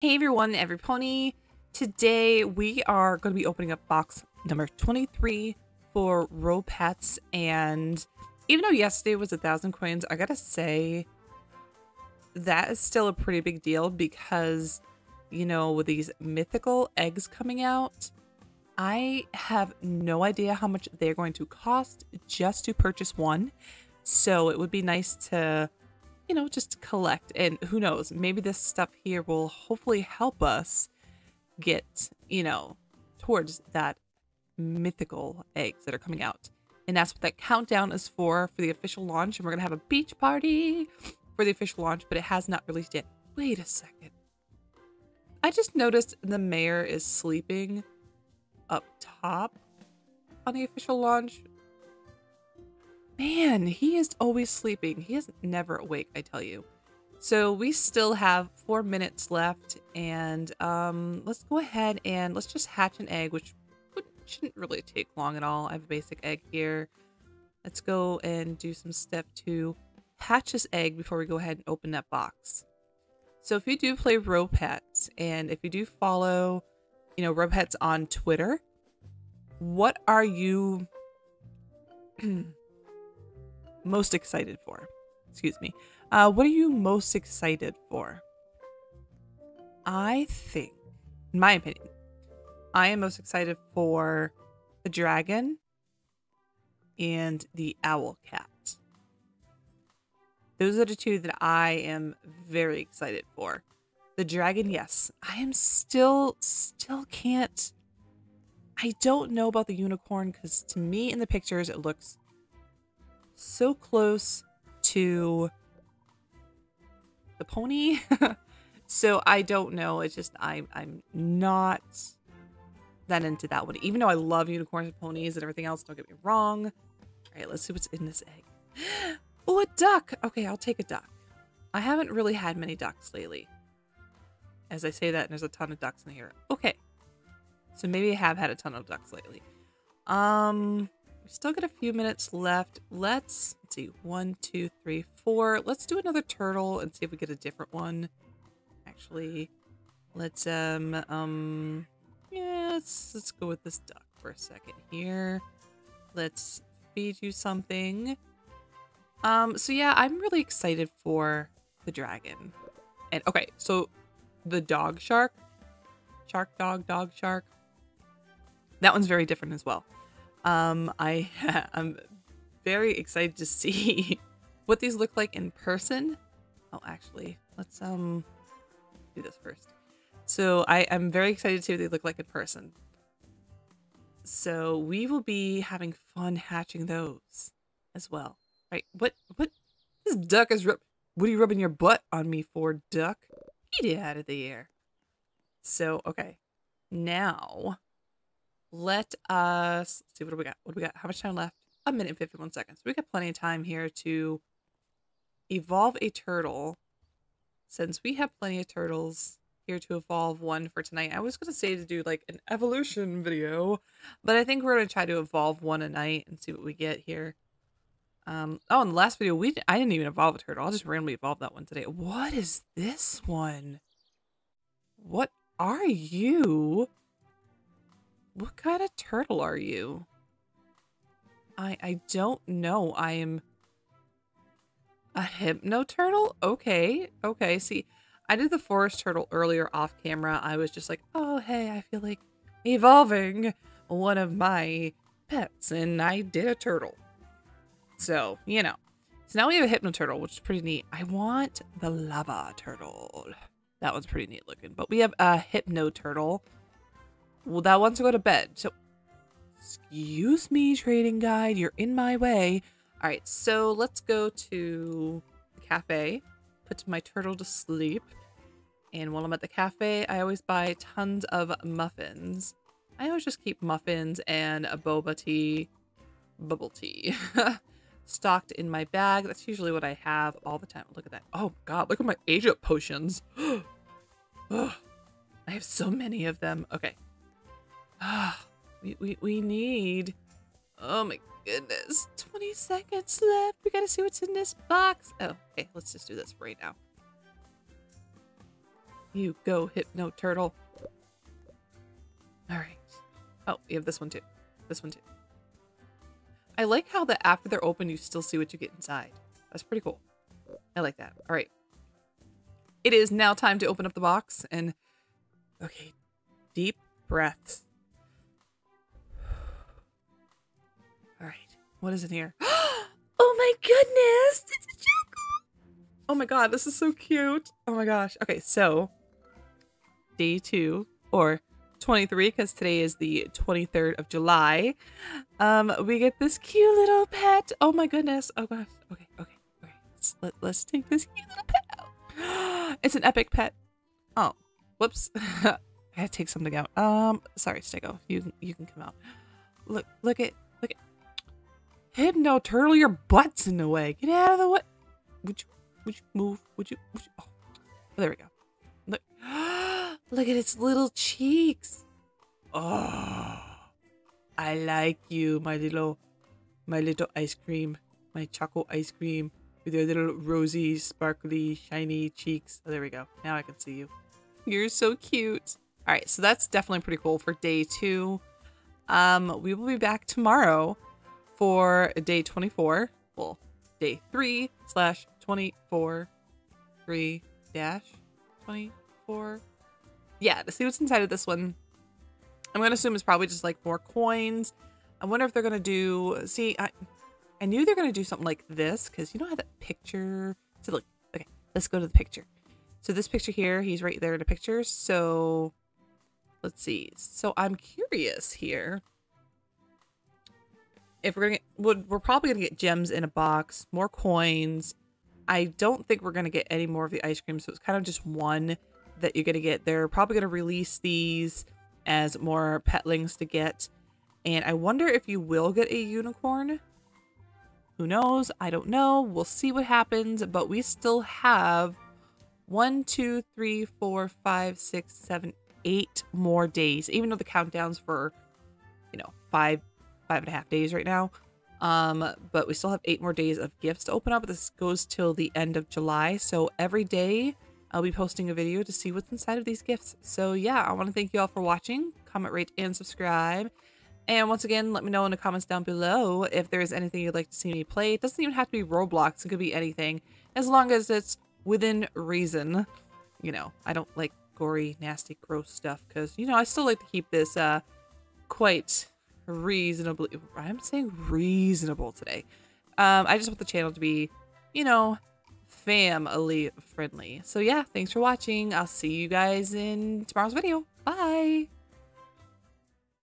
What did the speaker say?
Hey everyone, every pony. Today we are going to be opening up box number 23 for RoPets. And even though yesterday was a thousand coins, I gotta say that is still a pretty big deal because, you know, with these mythical eggs coming out, I have no idea how much they're going to cost just to purchase one. So it would be nice to you know, just collect. And who knows, maybe this stuff here will hopefully help us get, you know, towards that mythical eggs that are coming out. And that's what that countdown is for, for the official launch. And we're going to have a beach party for the official launch, but it has not released yet. Wait a second. I just noticed the mayor is sleeping up top on the official launch. Man, he is always sleeping. He is never awake, I tell you. So we still have four minutes left, and um, let's go ahead and let's just hatch an egg, which shouldn't really take long at all. I have a basic egg here. Let's go and do some step two. Hatch this egg before we go ahead and open that box. So if you do play RoPets, and if you do follow, you know, RoPets on Twitter, what are you... most excited for? Excuse me. Uh, what are you most excited for? I think, in my opinion, I am most excited for the dragon and the owl cat. Those are the two that I am very excited for. The dragon, yes. I am still, still can't. I don't know about the unicorn because to me in the pictures it looks so close to the pony. so I don't know. It's just I'm I'm not that into that one. Even though I love unicorns and ponies and everything else, don't get me wrong. All right, let's see what's in this egg. Oh, a duck. Okay, I'll take a duck. I haven't really had many ducks lately. As I say that, and there's a ton of ducks in here. Okay. So maybe I have had a ton of ducks lately. Um, we still got a few minutes left. Let's, let's see, one, two, three, four. Let's do another turtle and see if we get a different one. Actually, let's, um, um, yeah, let's, let's go with this duck for a second here. Let's feed you something. Um, so yeah, I'm really excited for the dragon. And okay, so the dog shark, shark dog, dog shark, that one's very different as well. Um, I I'm very excited to see what these look like in person. Oh, actually, let's um do this first. So I am very excited to see what they look like in person. So we will be having fun hatching those as well. Right? What? What? This duck is. Rub what are you rubbing your butt on me for, duck? Get it out of the air. So okay, now let us see what do we got? What do we got? How much time left? A minute and 51 seconds. We got plenty of time here to evolve a turtle. Since we have plenty of turtles here to evolve one for tonight, I was going to say to do like an evolution video, but I think we're going to try to evolve one a night and see what we get here. Um, oh, in the last video, we I didn't even evolve a turtle. I'll just randomly evolve that one today. What is this one? What are you? What kind of turtle are you? I I don't know. I am a hypno turtle? Okay. Okay. See, I did the forest turtle earlier off camera. I was just like, oh, hey, I feel like evolving one of my pets. And I did a turtle. So, you know. So now we have a hypno turtle, which is pretty neat. I want the lava turtle. That one's pretty neat looking. But we have a hypno turtle well, that wants to go to bed. So, excuse me, trading guide. You're in my way. All right, so let's go to the cafe. Put my turtle to sleep. And while I'm at the cafe, I always buy tons of muffins. I always just keep muffins and a boba tea, bubble tea, stocked in my bag. That's usually what I have all the time. Look at that. Oh, God, look at my age up potions. I have so many of them. Okay, we, we, we need... Oh my goodness. 20 seconds left. We gotta see what's in this box. Oh, okay. Let's just do this right now. You go, Hypno Turtle. All right. Oh, we have this one too. This one too. I like how that after they're open, you still see what you get inside. That's pretty cool. I like that. All right. It is now time to open up the box and okay, deep breaths. All right. What is in here? oh my goodness. It's a Choco. Oh my god, this is so cute. Oh my gosh. Okay, so day 2 or 23 because today is the 23rd of July. Um, we get this cute little pet. Oh my goodness. Oh gosh. Okay, okay, okay. Let's, let, let's take this cute little pet out. it's an epic pet. Oh, whoops. I had to take something out. Um, sorry, Stego. You you can come out. Look look at. Hypno Turtle, your butt's in the way. Get out of the way. Would you, would you move? Would you, would you? Oh, there we go. Look. Look at its little cheeks. Oh, I like you, my little, my little ice cream, my chocolate ice cream with your little rosy, sparkly, shiny cheeks. Oh, there we go. Now I can see you. You're so cute. All right, so that's definitely pretty cool for day two. Um, we will be back tomorrow for day 24. Well, day three slash 24, three dash 24 yeah, to see what's inside of this one. I'm gonna assume it's probably just like more coins. I wonder if they're gonna do. See, I I knew they're gonna do something like this because you know how that picture. So look, okay, let's go to the picture. So this picture here, he's right there in the picture. So let's see. So I'm curious here. If we're gonna get, we're probably gonna get gems in a box, more coins. I don't think we're gonna get any more of the ice cream, so it's kind of just one that you're going to get. They're probably going to release these as more petlings to get. And I wonder if you will get a unicorn. Who knows? I don't know. We'll see what happens. But we still have one, two, three, four, five, six, seven, eight more days. Even though the countdown's for, you know, five, five and a half days right now. Um, but we still have eight more days of gifts to open up. This goes till the end of July. So every day I'll be posting a video to see what's inside of these gifts. So yeah, I want to thank you all for watching. Comment, rate, and subscribe. And once again, let me know in the comments down below if there's anything you'd like to see me play. It doesn't even have to be Roblox. It could be anything. As long as it's within reason. You know, I don't like gory, nasty, gross stuff because, you know, I still like to keep this uh, quite reasonably... I'm saying reasonable today. Um, I just want the channel to be, you know, family friendly. So yeah, thanks for watching. I'll see you guys in tomorrow's video. Bye!